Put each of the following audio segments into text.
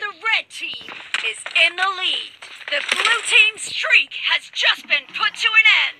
The red team is in the lead. The blue team's streak has just been put to an end.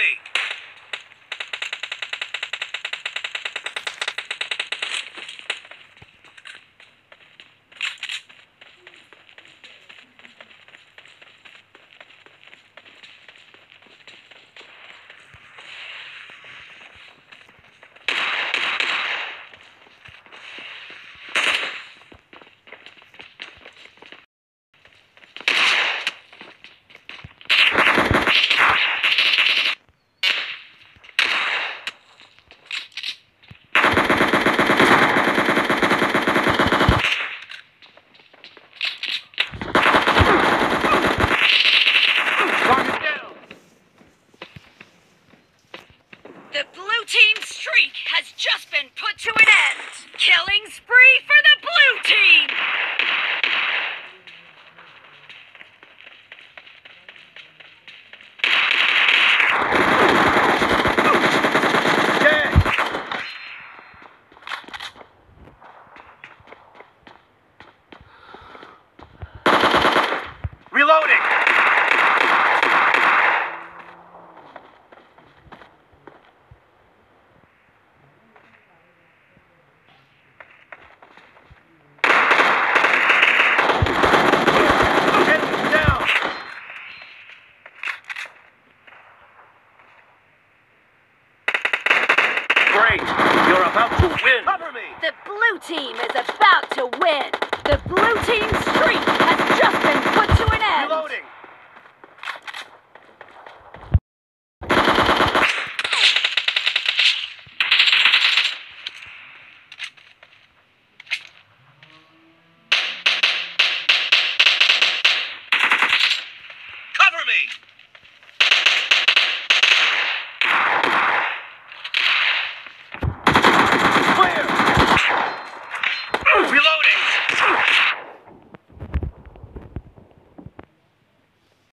me! The blue team's streak has just been put to an end. Killing spree for the blue team!